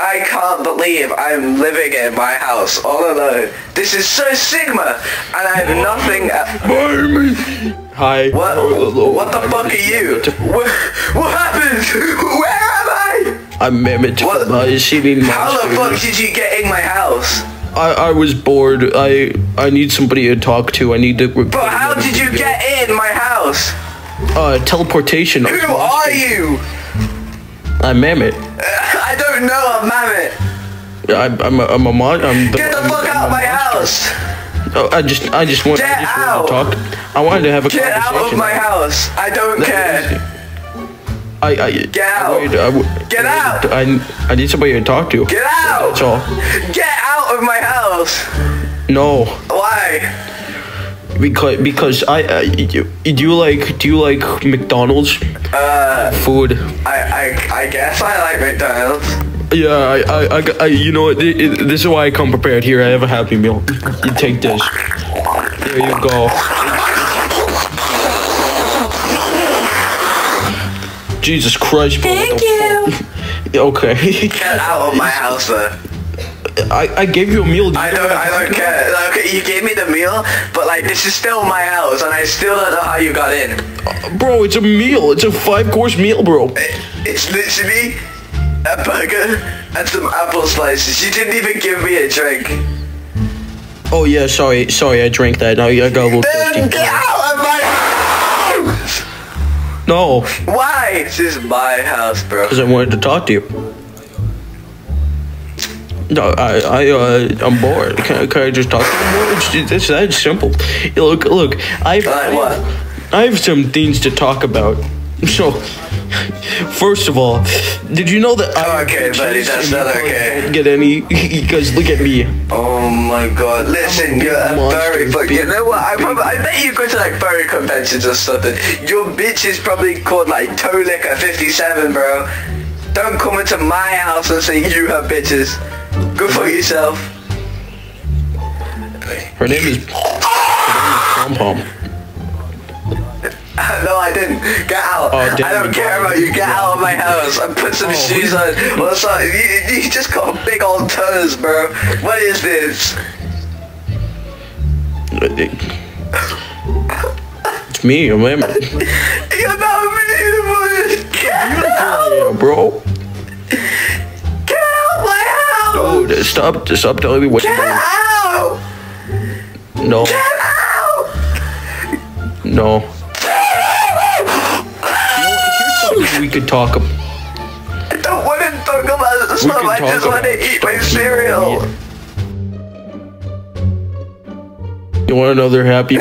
I can't believe I'm living in my house all alone. This is so Sigma, and I have nothing. Hi. What? What the fuck are you? What, what happened? Where am I? I'm Mammott. What? How the fuck did you get in my house? I, I was bored. I I need somebody to talk to. I need to. But how did you get in my house? Uh, teleportation. Who are you? I'm Mammott. I don't know a mammoth. I'm I'm a, I'm a mod. I'm the, Get the fuck out of my house. Oh, I just I just want I Get just out. wanted to talk. I wanted to have a conversation. Get out of my house. I don't care. I I Get out. I, I, Get out. I I need somebody to talk to. Get out. That's all. Get out of my house. No, Why? because because I uh, you, do you like do you like McDonald's Uh, food? I, I, I guess I like McDonald's. Yeah, I, I, I, I you know, what, it, it- this is why I come prepared. Here, I have a Happy Meal. You take this. There you go. Jesus Christ, bro. Thank the fuck? Okay. Get out of my house, though. I, I gave you a meal. I don't, I don't care. Like, okay, you gave me the meal, but like, this is still my house, and I still don't know how you got in. Bro, it's a meal. It's a five course meal, bro. It, it's literally a burger and some apple slices. You didn't even give me a drink. Oh, yeah, sorry. Sorry, I drank that. Now I little Then get out of my house! No, Why? This is my house, bro. because I wanted to talk to you. No, I, I, uh, I'm bored. Can, I- can I just talk to you more? It's, it's that simple. Look, look, I've, Like what? I have some things to talk about. So, first of all, did you know that I Okay, buddy, that's not okay. don't get any? Because look at me. Oh my god, listen, you're a furry fuck. You know what? I probably, I bet you go to like furry conventions or something. Your bitch is probably called like Toe Licker 57, bro. Don't come into my house and say you have bitches. Go for yourself. Her name is. Her name is Pom Pom. No, I didn't. Get out. Oh, I don't care about you. Get out of my house. And put some Oh, shoes on. What's up? You, you just got big old toes, bro. What is this? It's me, Emmett. You're not beautiful. Get out. Bro. Get out of my house. Dude, stop, stop telling me what to Get do. out. No, Get out. no. Something we could talk about. I don't want to talk about stuff. I just want to eat my cereal. You want another happy?